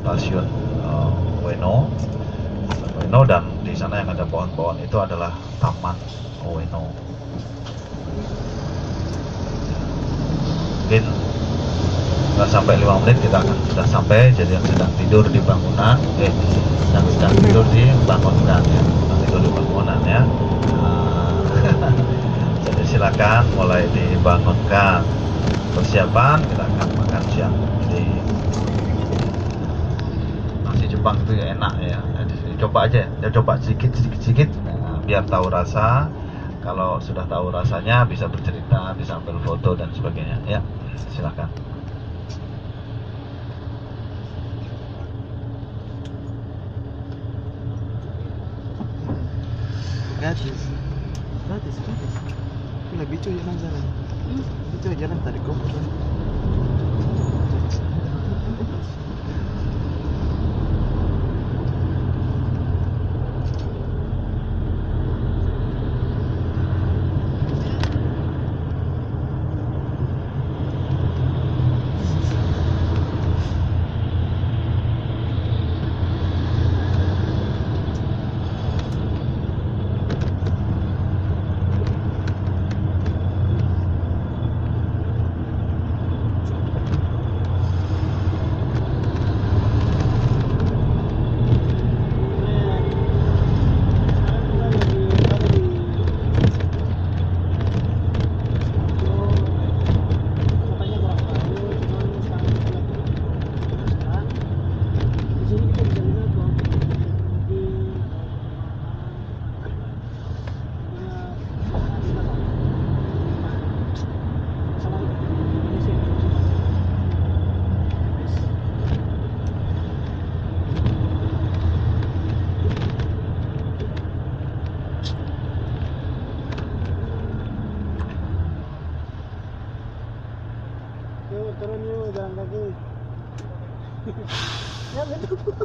stasiun uh, Ueno. Ueno dan di sana yang ada pohon-pohon itu adalah Taman Ueno. Mungkin nggak sampai lima menit kita akan sudah sampai. Jadi yang sedang tidur di bangunan eh yang sedang tidur di bangunan ya. Sedang tidur di bangunan ya. Ah, jadi silakan mulai dibangunkan. Persiapan kita akan makan siang nasi Jepang itu ya enak ya. Coba aja ya. Coba sedikit sedikit sedikit. Nah, biar tahu rasa. Kalau sudah tahu rasanya bisa bercerita bisa ambil foto dan sebagainya. Ya silakan. Gratis gratis gratis Gila bicu jalan jalan bicu jalan tadi kok Turun yuk, jalan kaki.